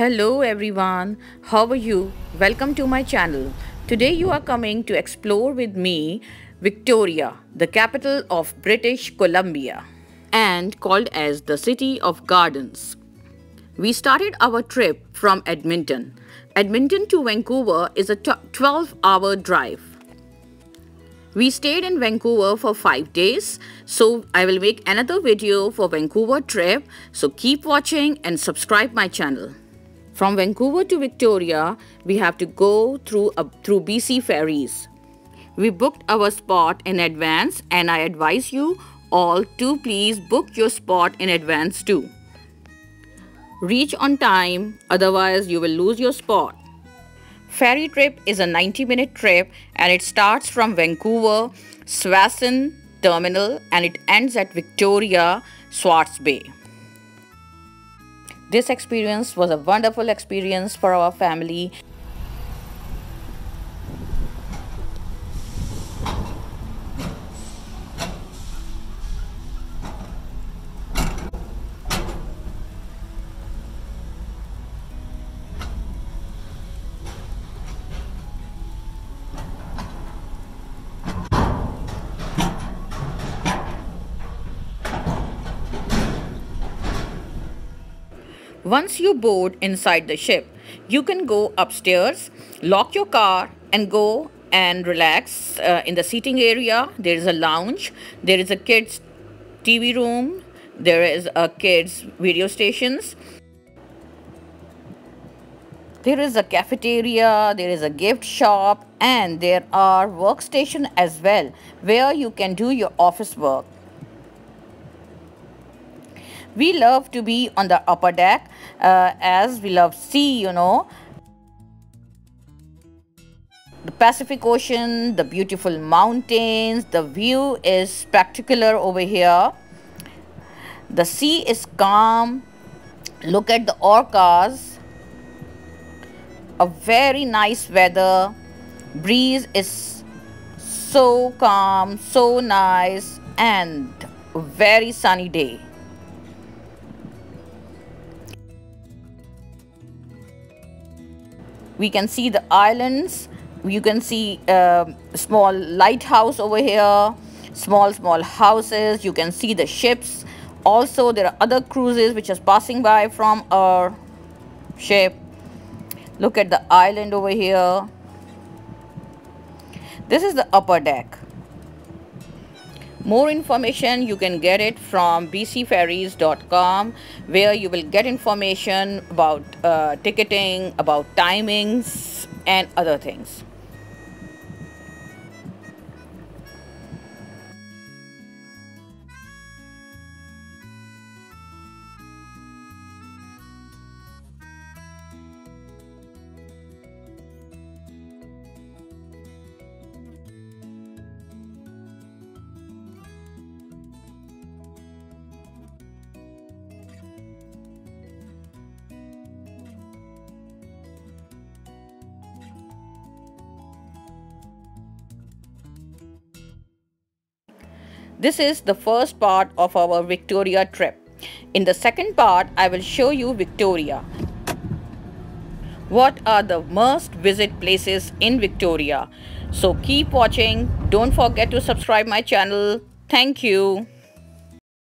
Hello everyone, how are you? Welcome to my channel. Today you are coming to explore with me Victoria, the capital of British Columbia and called as the City of Gardens. We started our trip from Edmonton. Edmonton to Vancouver is a 12 hour drive. We stayed in Vancouver for 5 days, so I will make another video for Vancouver trip, so keep watching and subscribe my channel. From Vancouver to Victoria, we have to go through, through BC ferries. We booked our spot in advance and I advise you all to please book your spot in advance too. Reach on time, otherwise you will lose your spot. Ferry trip is a 90 minute trip and it starts from Vancouver, Tsawwassen terminal and it ends at Victoria, Swartz Bay. This experience was a wonderful experience for our family Once you board inside the ship, you can go upstairs, lock your car, and go and relax uh, in the seating area. There is a lounge, there is a kids' TV room, there is a kids' video stations. There is a cafeteria, there is a gift shop, and there are workstation as well where you can do your office work. We love to be on the upper deck uh, as we love sea, you know. The Pacific Ocean, the beautiful mountains, the view is spectacular over here. The sea is calm. Look at the orcas. A very nice weather. Breeze is so calm, so nice and very sunny day. We can see the islands. You can see a uh, small lighthouse over here small small houses. You can see the ships. Also there are other cruises which are passing by from our ship. Look at the island over here. This is the upper deck more information you can get it from bcferries.com where you will get information about uh, ticketing, about timings and other things. This is the first part of our Victoria trip. In the second part, I will show you Victoria. What are the must visit places in Victoria? So keep watching. Don't forget to subscribe my channel. Thank you.